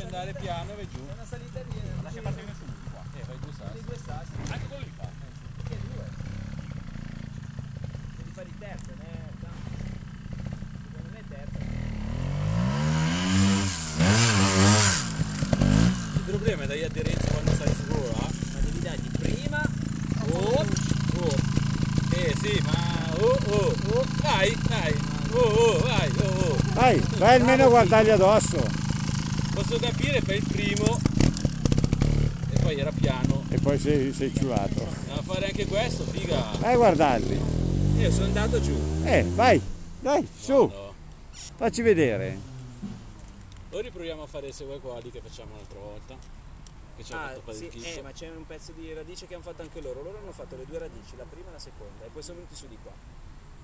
lasci andare piano e vai giù. È una salita di... Lascia partire nessuno di qua. Eh, fai due sassi. due sassi. Anche quello lì fa. Che due? Devi fare ne è tanto. Secondo me è terza. Il problema è dai aderenza quando stai su là. Ma devi dargli prima Oh, oh. Eh sì, ma oh oh oh. Vai, vai. Oh oh, vai, oh oh. Vai, vai almeno a guardargli addosso. Posso capire, fai il primo. E poi era piano. E poi sei, sei ciulato. Andiamo a fare anche questo, figa. Vai a guardarli. Io sono andato giù. Eh, vai, dai, su, No. facci vedere. Ora riproviamo a fare se vuoi quali che facciamo l'altra volta. Che ci Ah, fatto sì, eh, ma c'è un pezzo di radice che hanno fatto anche loro. Loro hanno fatto le due radici, la prima e la seconda, e poi sono venuti su di qua.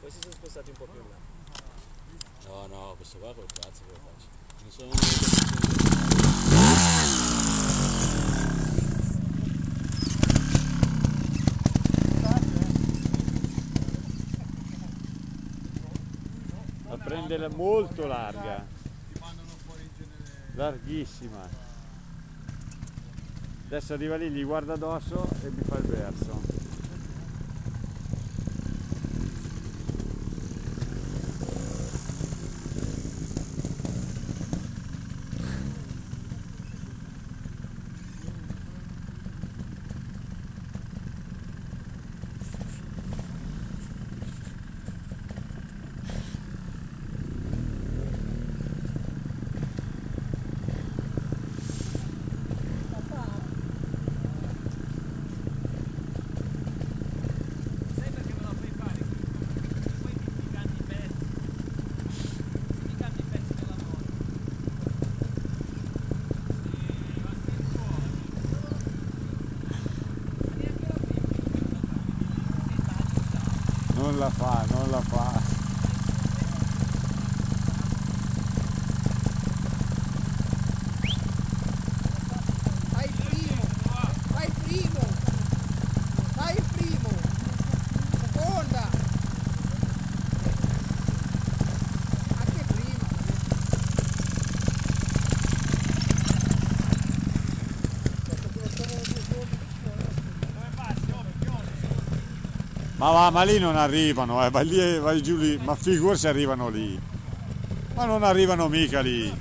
Poi si sono spostati un po' più in là. No, no, questo qua col cazzo che lo faccio. Non sono La prende molto larga. Larghissima. Adesso arriva lì, gli guarda addosso e mi fa il verso. Sai perché me la fai fare? Perché poi mi, mi cambi i pezzi. Mi cambi i pezzi della moto. E va sempre fuori. Neanche la prima. Non la fa, non la fa. Vai primo, vai primo, vai primo, seconda, anche prima. Ma va, ma lì non arrivano, eh, vai, lì, vai giù lì, ma figurati se arrivano lì. Ma non arrivano mica lì.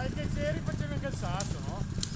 Ma i piaceri faceva anche il sasso, no?